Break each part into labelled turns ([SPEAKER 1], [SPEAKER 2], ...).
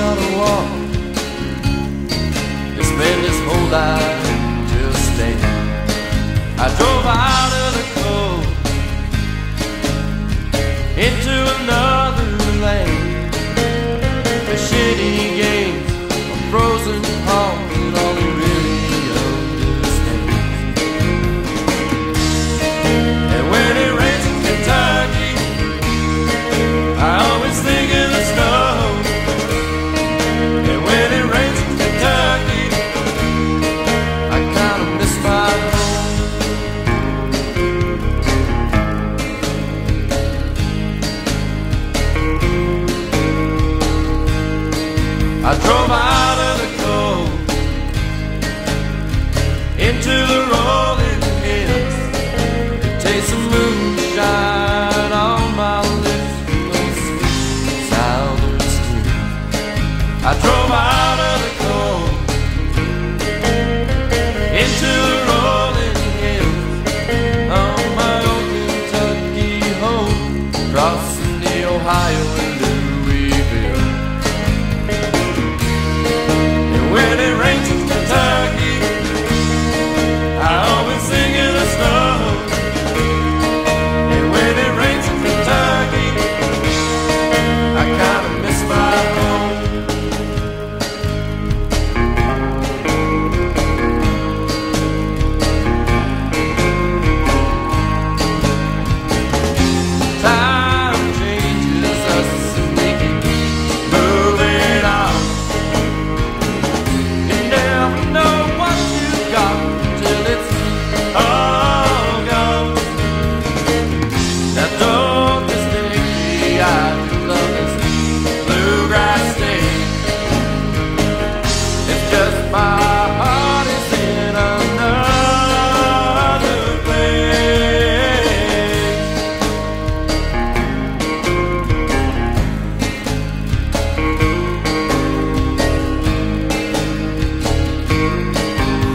[SPEAKER 1] gonna walk. And spend his whole life. Ohio.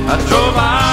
[SPEAKER 1] I drove out.